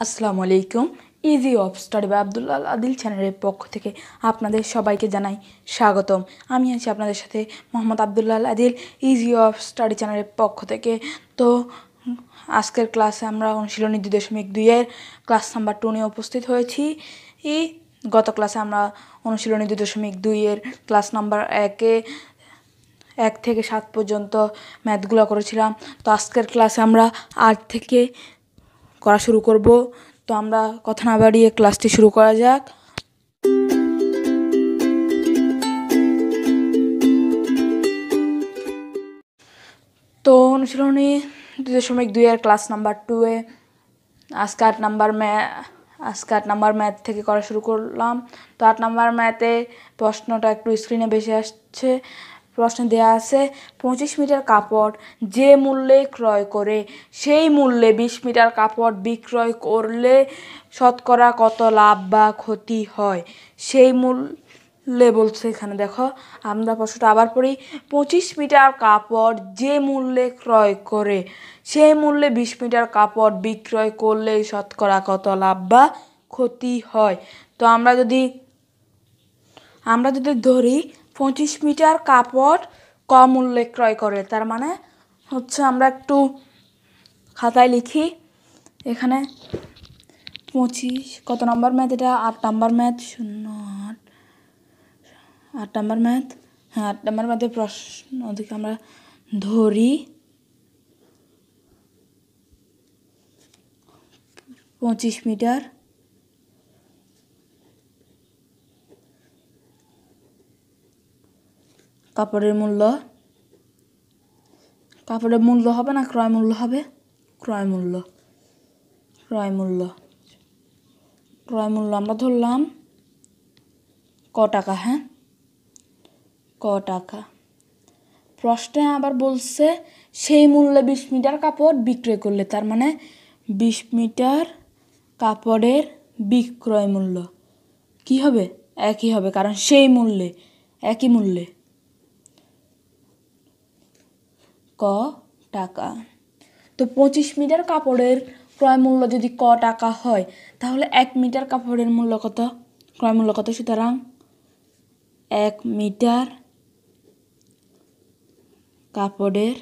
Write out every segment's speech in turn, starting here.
আসসালামু আলাইকুম। Easy of study বা আবদুল্লাহ আদিল চ্যানেলের পক্ষ থেকে আপনাদের সবাইকে জানাই স্বাগতম। আমি আছি আপনাদের সাথে Mohammad Abdullah Adil easy of study চ্যানেলের পক্ষ থেকে। তো, আজকের ক্লাসে আমরা অনুশীলনী দুই দশমিক দুইয়ের ক্লাস নাম্বার টু নিয়ে উপস্থিত হয়েছি। এই গত ক্লাসে আমরা অনুশীলনী দুই দশমিক দুইয়ের ক্লাস নাম্বার একে এক থেকে সাত পর্যন্ত ম্যাথগুলো করেছিলাম। তো, আজকের ক্লাসে আমরা আট থেকে করা শুরু করব। তো আমরা কথা না বাড়িয়ে ক্লাসটি শুরু করা যাক। তো অনুশীলনী দুই দশমিক দুইয়ের ক্লাস নাম্বার টুয়ে আজকে আট নাম্বার ম্যা আজকে আট নাম্বার ম্যাথ থেকে করা শুরু করলাম। তো আট নাম্বার ম্যাথে প্রশ্নটা একটু স্ক্রিনে বেশি আসছে। প্রশ্ন দেওয়া আছে, পঁচিশ মিটার কাপড় যে মূল্যে ক্রয় করে, সেই মূল্যে বিশ মিটার কাপড় বিক্রয় করলে শতকরা কত লাভ বা ক্ষতি হয়? সেই মূল্যে বলছে এখানে দেখো, আমরা প্রশ্নটা আবার পড়ি, পঁচিশ মিটার কাপড় যে মূল্যে ক্রয় করে, সেই মূল্যে বিশ মিটার কাপড় বিক্রয় করলে শতকরা কত লাভ বা ক্ষতি হয়? তো আমরা যদি আমরা যদি ধরি পঁচিশ মিটার কাপড় কম মূল্যে ক্রয় করে। তার মানে হচ্ছে আমরা একটু খাতায় লিখি, এখানে পঁচিশ, কত নম্বর ম্যাথ এটা? আট নম্বর ম্যাথ, শূন্য, আট আট নম্বর ম্যাথ হ্যাঁ আট নম্বর ম্যাথের প্রশ্ন ওদিকে আমরা ধরি। পঁচিশ মিটার কাপড়ের মূল্য? কাপড়ের মূল্য হবে না ক্রয় মূল্য হবে? ক্রয় মূল্য। ক্রয় মূল্য। ক্রয় মূল্য আমরা ধরলাম ক টাকা হ্যাঁ? ক টাকা। প্রশ্নে আবার বলছে, সেই মূল্যে বিশ মিটার কাপড় বিক্রয় করলে তার মানে বিশ মিটার কাপড়ের বিক্রয় মূল্য। কি হবে? একই হবে, কারণ সেই মূল্যে, একই মূল্যে। ক টাকা। তো পঁচিশ মিটার কাপড়ের ক্রয় মূল্য যদি ক টাকা হয়, তাহলে এক মিটার কাপড়ের মূল্য কত? ক্রয় মূল্য কত সুতরাং? এক মিটার কাপড়ের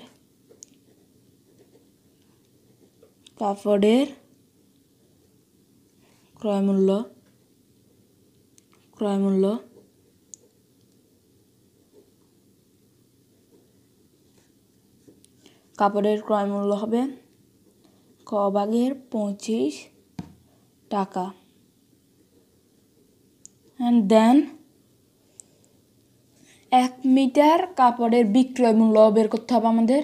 কাপড়ের ক্রয় মূল্য ক্রয় মূল্য কাপড়ের ক্রয় মূল্য হবে ক ভাগের পঁচিশ টাকা। অ্যান্ড দেন এক মিটার কাপড়ের বিক্রয় মূল্য বের করতে হবে আমাদের।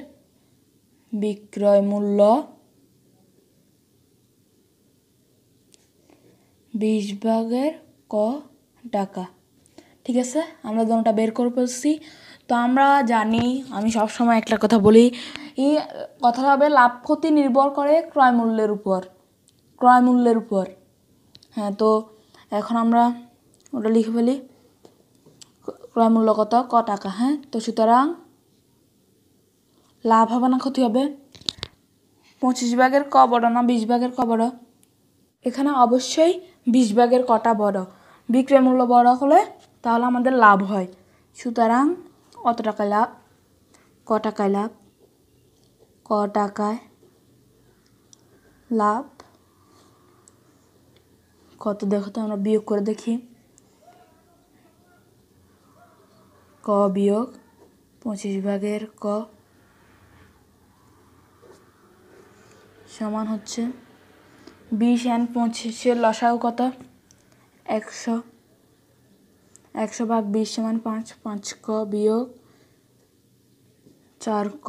বিক্রয় মূল্য বিশ ভাগের ক টাকা। ঠিক আছে, আমরা দোনোটা বের করে ফেলছি। তো আমরা জানি, আমি সবসময় একটা কথা বলি এই কথাটা হবে লাভ ক্ষতি নির্ভর করে ক্রয় মূল্যের উপর, ক্রয় মূল্যের উপর। হ্যাঁ তো এখন আমরা ওটা লিখে ফেলি। ক্রয় মূল্য কত? ক টাকা হ্যাঁ? তো সুতরাং লাভ হবে না, ক্ষতি হবে? পঁচিশ ভাগের ক বড় না বিশ ভাগের ক বড়? এখানে অবশ্যই বিশ ভাগের কটা বড়। বিক্রয় মূল্য বড় হলে তাহলে আমাদের লাভ হয়। সুতরাং কত টাকায় লাভ? ক টাকায় লাভ? ক টাকায় লাভ? কত? দেখো তো, আমরা বিয়োগ করে দেখি। ক বিয়োগ? পঁচিশ ভাগের ক সমান হচ্ছে বিশ অ্যান্ড পঁচিশের লসাও কত? একশো। একশো ভাগ বিশ সমান পাঁচ পাঁচ ক বিয়োগ চার ক।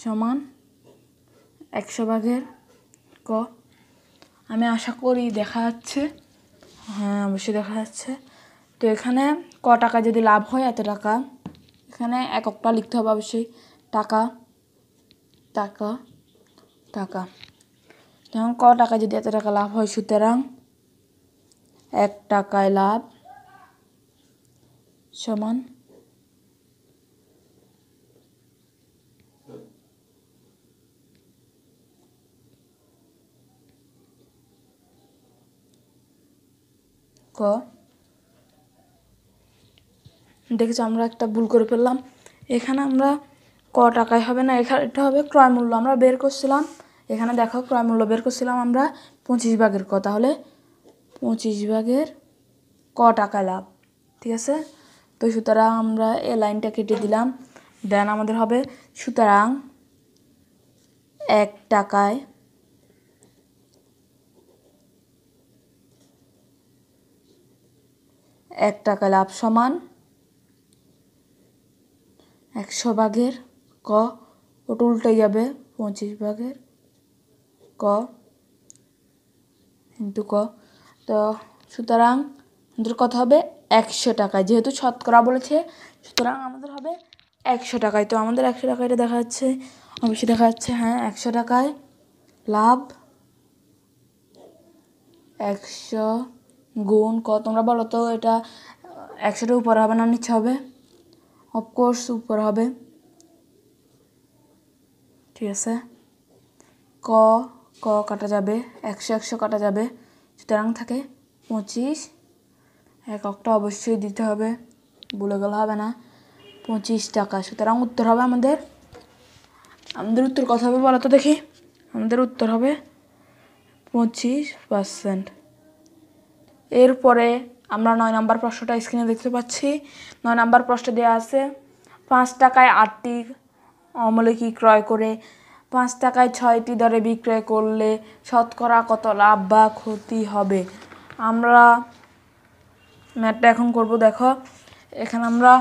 সমান একশো ভাগের ক। আমি আশা করি দেখা যাচ্ছে। হ্যাঁ অবশ্যই দেখা যাচ্ছে। তো এখানে ক টাকা যদি লাভ হয় এত টাকা? এখানে এককটা লিখতে হবে অবশ্যই। টাকা টাকা টাকা। যেমন ক টাকা যদি এত টাকা লাভ হয়, সুতরাং এক টাকায় লাভ সমান ক দেখেছি, আমরা একটা ভুল করে ফেললাম। এখানে আমরা ক টাকায় হবে না, এখানে এটা হবে ক্রয় মূল্য। আমরা বের করছিলাম, এখানে দেখো ক্রয় মূল্য বের করছিলাম আমরা পঁচিশ ভাগের ক। তাহলে পঁচিশ ভাগের ক টাকা লাভ, ঠিক আছে? তো সুতরাং আমরা এ লাইনটা কেটে দিলাম। দেন আমাদের হবে সুতরাং এক টাকায় এক টাকা লাভ সমান একশো ভাগের ক, ওটা উল্টে যাবে পঁচিশ ভাগের ক কিন্তু ক। তো সুতরাং আমাদের কথা হবে? একশো টাকায়। যেহেতু শতকরা বলেছে, সুতরাং আমাদের হবে একশো টাকায়। তো আমাদের একশো টাকায় এটা দেখা যাচ্ছে, অবশ্যই দেখা যাচ্ছে হ্যাঁ একশো টাকায় লাভ একশো গুণ, ক, তোমরা বলো তো, এটা একশোটা উপরে হবে না নিচে হবে? অফকোর্স উপর হবে। ঠিক আছে। ক ক কাটা যাবে, একশো একশো কাটা যাবে। সুতরাং থাকে পঁচিশ। এককটা অবশ্যই দিতে হবে। বলে গেলে হবে না। পঁচিশ টাকা। সুতরাং উত্তর হবে আমাদের আমাদের উত্তর কথা হবে বলো তো দেখি। আমাদের উত্তর হবে পঁচিশ পার্সেন্ট এরপরে আমরা নয় নাম্বার প্রশ্নটা স্ক্রিনে দেখতে পাচ্ছি। নয় নাম্বার প্রশ্ন দেওয়া আছে, পাঁচ টাকায় আটটি অমলকি ক্রয় করে, পাঁচ টাকায় ছয়টি দরে বিক্রয় করলে শতকরা কত লাভ বা ক্ষতি হবে? আমরা ম্যাটটা এখন করব, দেখো। এখানে আমরা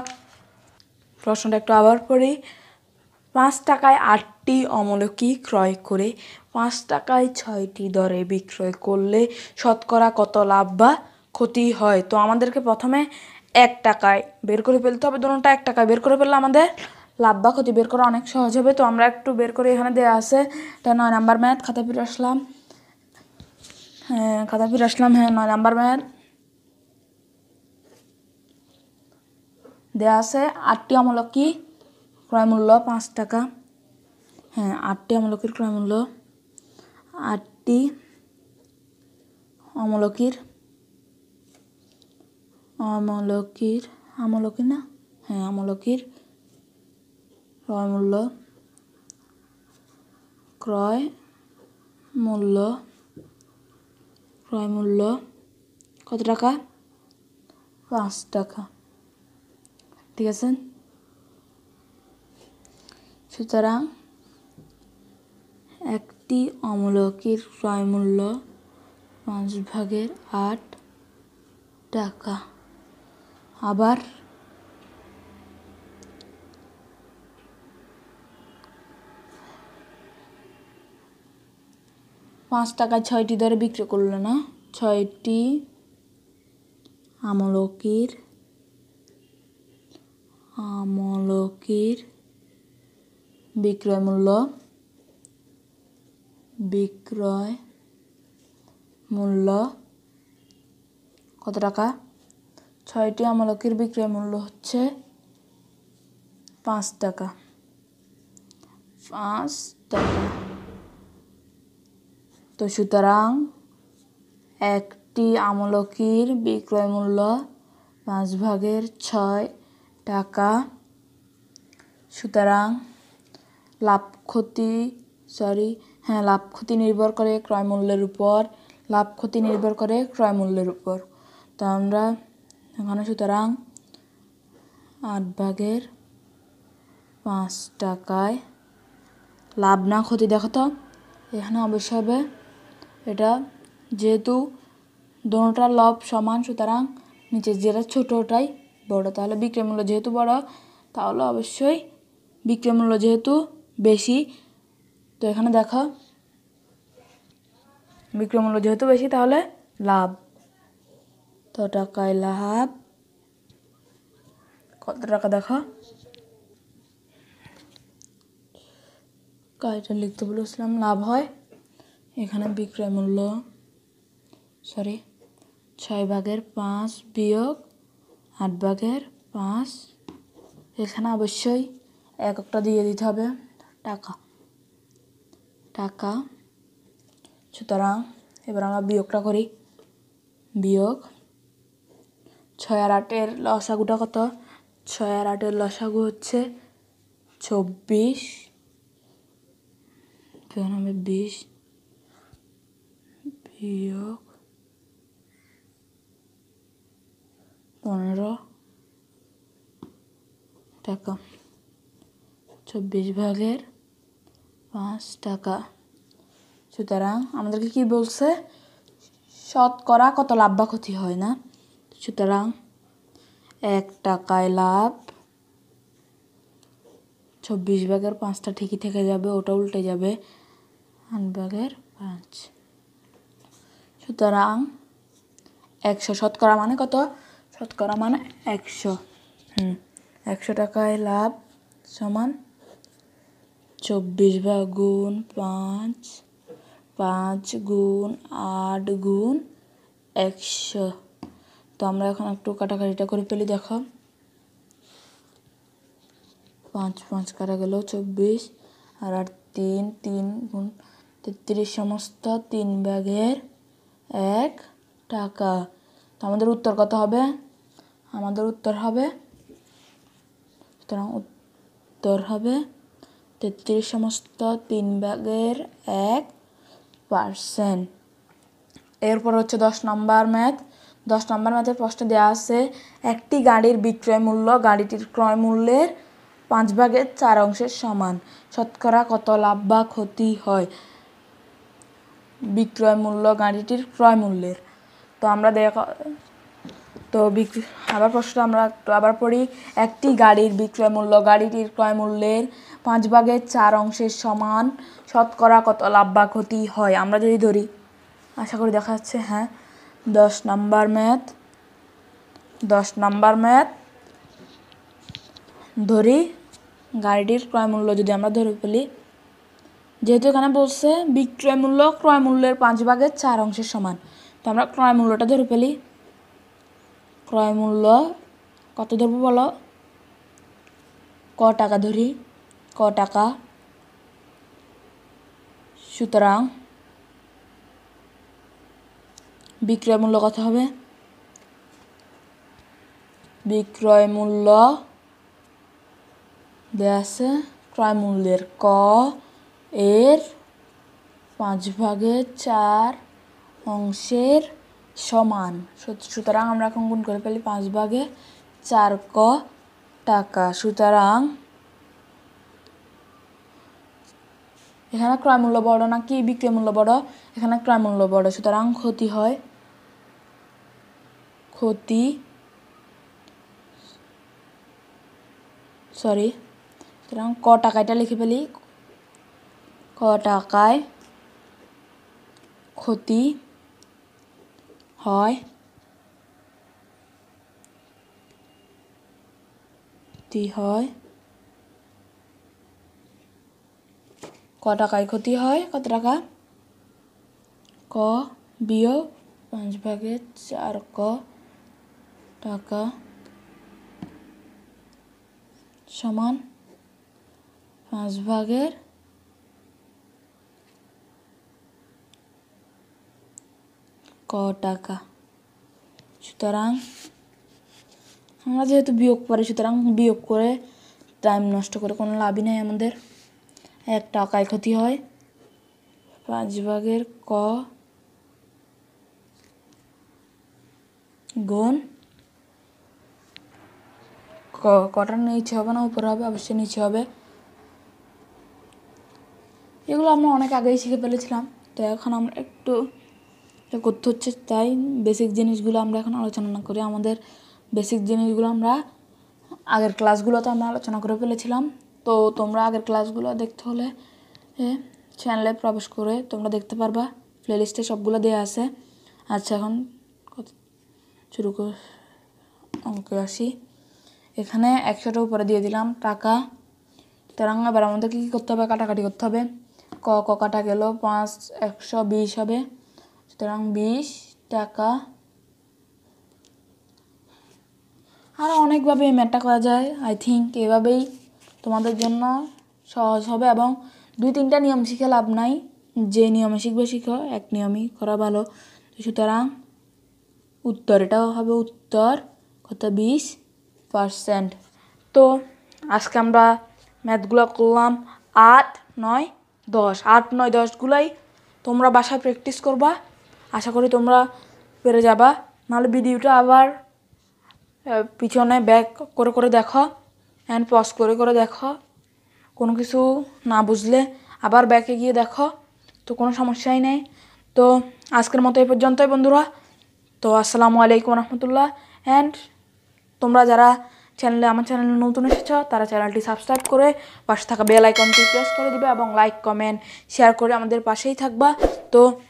প্রশ্নটা একটু আবার পড়ি। পাঁচ টাকায় আটটি অমলকি ক্রয় করে পাঁচ টাকায় ছয়টি দরে বিক্রয় করলে শতকরা কত লাভ বা ক্ষতি হয়? তো আমাদেরকে প্রথমে এক টাকায় বের করে ফেলতে হবে। দোনোটা এক টাকায় বের করে ফেললে আমাদের লাভ বা ক্ষতি বের করা অনেক সহজ হবে। তো আমরা একটু বের করে এখানে দেওয়া আছে। এটা নয় নাম্বার ম্যাথ, খাতা ফিরে আসলাম। হ্যাঁ খাতা ফিরে আসলাম। হ্যাঁ নয় নাম্বার ম্যাথ। দেওয়া আছে আটটি অমলকি ক্রয় মূল্য পাঁচ টাকা। হ্যাঁ আটটি আমলকির ক্রয় মূল্য আটটি অমলকির অমলকির আমলকি না? হ্যাঁ আমলকির ক্রয় মূল্য ক্রয় মূল্য ক্রয় মূল্য কত টাকা? পাঁচ টাকা। ঠিক আছে? সুতরাং একটি অমলকির ক্রয় মূল্য পাঁচ ভাগের আট টাকা। আবার পাঁচ টাকায় ছয়টি দরে বিক্রি করল না, ছয়টি আমলকির আমলকির বিক্রয় মূল্য বিক্রয় মূল্য কত টাকা? ছয়টি আমলকির বিক্রয় মূল্য হচ্ছে পাঁচ টাকা। পাঁচ টাকা। তো সুতরাং একটি আমলকির বিক্রয় মূল্য পাঁচ ভাগের ছয় টাকা। সুতরাং লাভ ক্ষতি সরি হ্যাঁ লাভ ক্ষতি নির্ভর করে ক্রয় মূল্যের উপর। লাভ ক্ষতি নির্ভর করে ক্রয় মূল্যের উপর। তো আমরা এখানে সুতরাং আট ভাগের পাঁচ টাকায় লাভ না ক্ষতি, দেখো তো, এখানে অবশ্যই হবে এটা যেহেতু দোনোটার লাভ সমান, সুতরাং নিচে যেটা ছোটো ওটাই বড়, তাহলে বিক্রয় মূল্য যেহেতু বড়, তাহলে অবশ্যই বিক্রয় মূল্য যেহেতু বেশি। তো এখানে দেখো বিক্রয় মূল্য যেহেতু বেশি তাহলে লাভ। তো টাকায় লাভ। কত টাকা দেখো? কাজটা লিখতে বলেছিলাম লাভ হয়। এখানে বিক্রয় মূল্য সরি ছয় ভাগের পাঁচ বিয়োগ আট ভাগের পাঁচ। এখানে অবশ্যই এক একটা দিয়ে দিতে হবে। টাকা। টাকা। সুতরাং এবার আমরা বিয়োগটা করি। বিয়োগ ছয় আর আটের লসাগুটা কত? ছয় আর আটের লসাগু হচ্ছে চব্বিশ। হবে বিশ। বিয়োগ পনেরো। টাকা। চব্বিশ ভাগের পাঁচ টাকা। সুতরাং আমাদেরকে কি বলছে? শতকরা কত লাভ বা ক্ষতি হয় না? সুতরাং এক টাকায় লাভ চব্বিশ ভাগের পাঁচটা ঠিকই থেকে যাবে, ওটা উল্টে যাবে আট ভাগের পাঁচ। সুতরাং একশো শতকরা মানে কত? শতকরা মানে একশো। হুম, একশো টাকায় লাভ সমান চব্বিশ ভাগ গুণ পাঁচ পাঁচ গুণ আট গুণ একশো। তো আমরা এখন একটু কাটাকাটিটা করে ফেলি, দেখো। পাঁচ পাঁচ কাটা গেল, চব্বিশ। আর আট, তিন তিন গুণ তেত্রিশ, সমস্ত তিন ব্যাগের এক টাকা। তো আমাদের উত্তর কত হবে? আমাদের উত্তর হবে, সুতরাং উত্তর হবে তেত্রিশ, সমস্ত তিন ব্যাগের এক পার্সেন্ট এরপর হচ্ছে দশ নম্বর ম্যাথ। দশ নম্বর ম্যাথের প্রশ্ন দেওয়া আছে, একটি গাড়ির বিক্রয় মূল্য গাড়িটির ক্রয় মূল্যের পাঁচ ভাগের চার অংশের সমান। শতকরা কত লাভ বা ক্ষতি হয়? বিক্রয় মূল্য গাড়িটির ক্রয় মূল্যের। তো আমরা দেখা তো বিক্রি আবার প্রশ্নটা আমরা আবার পড়ি, একটি গাড়ির বিক্রয় মূল্য, গাড়িটির ক্রয় মূল্যের পাঁচ ভাগের চার অংশের সমান শতকরা কত লাভ বা ক্ষতি হয়? আমরা যদি ধরি, আশা করি দেখা যাচ্ছে হ্যাঁ দশ নাম্বার ম্যাথ, দশ নাম্বার ম্যাথ, ধরি গাড়িটির ক্রয় মূল্য যদি আমরা ধরে ফেলি, যেহেতু এখানে বলছে বিক্রয় মূল্য ক্রয় মূল্যের পাঁচ ভাগের চার অংশের সমান, তো আমরা ক্রয় মূল্যটা ধরে ফেলি ক্রয় মূল্য কত ধরবো বলো? ক টাকা ধরি, ক টাকা। সুতরাং বিক্রয় মূল্য কত হবে? বিক্রয় মূল্য দেওয়া আছে ক্রয় মূল্যের ক এর পাঁচ ভাগের চার অংশের সমান। সুতরাং আমরা এখন গুণ করে ফেলি পাঁচ ভাগে চার ক টাকা। সুতরাং এখানে ক্রয় মূল্য বড় না কি? বিক্রয় মূল্য বড়। এখানে ক্রয় মূল্য বড়। সুতরাং ক্ষতি হয়। ক্ষতি সরি। সুতরাং ক টাকাটা লিখে ফেলি। ক টাকায় ক্ষতি হয় ক্ষতি হয় ক টাকায় ক্ষতি হয় কত টাকা ক বিয়োগ পাঁচ ভাগে চার ক টাকা সমান পাঁচ ভাগের ক টাকা সুতরাং আমরা যেহেতু বিয়োগ করি, সুতরাং বিয়োগ করে টাইম নষ্ট করে কোনো লাভই নেই আমাদের। এক টাকায় ক্ষতি হয়। পাঁচ ভাগের ক গুণ কটা নিচে হবে না, উপরে হবে? অবশ্যই নিচে হবে। এগুলো আমরা অনেক আগেই শিখে ফেলেছিলাম। তো এখন আমরা একটু করতে হচ্ছে তাই বেসিক জিনিসগুলো আমরা এখন আলোচনা না করি আমাদের বেসিক জিনিসগুলো আমরা আগের ক্লাসগুলোতে আমরা আলোচনা করে ফেলেছিলাম। তো তোমরা আগের ক্লাসগুলো দেখতে হলে চ্যানেলে প্রবেশ করে তোমরা দেখতে পারবা। প্লেলিস্টে সবগুলো দেওয়া আছে। আচ্ছা এখন শুরু কর, অঙ্কে আসি। এখানে একশোটা উপরে দিয়ে দিলাম টাকা। সুতরাং এবার আমাদেরকে কী করতে হবে? কাটাকাটি করতে হবে। ক ক কাটা গেল, পাঁচ, একশো, বিশ হবে। সুতরাং বিশ টাকা। আরও অনেকভাবে এই ম্যাটটা করা যায়। আই থিঙ্ক এভাবেই তোমাদের জন্য সহজ হবে এবং দুই তিনটা নিয়ম শিখে লাভ নাই। যে নিয়মে শিখবে শিখো, এক নিয়মই করা ভালো। সুতরাং উত্তর এটাও হবে উত্তর। কত? বিশ পার্সেন্ট তো আজকে আমরা ম্যাথগুলো করলাম আট, নয়, দশ। আট, নয় দশগুলাই তোমরা বাসায় প্র্যাকটিস করবা। আশা করি তোমরা পেরে যাবা। নাহলে ভিডিওটা আবার পিছনে ব্যাক করে করে দেখো অ্যান্ড পজ করে করে দেখো। কোনো কিছু না বুঝলে আবার ব্যাকে গিয়ে দেখো, তো কোনো সমস্যাই নেই। তো আজকের মতো এই পর্যন্তই বন্ধুরা। তো আসসালামু আলাইকুম রহমতুল্লাহ অ্যান্ড তোমরা যারা চ্যানেলে আমার চ্যানেলে নতুন এসেছ, তারা চ্যানেলটি সাবস্ক্রাইব করে পাশে থাকা বেল আইকনটি প্রেস করে দিবে এবং লাইক কমেন্ট শেয়ার করে আমাদের পাশেই থাকবা। তো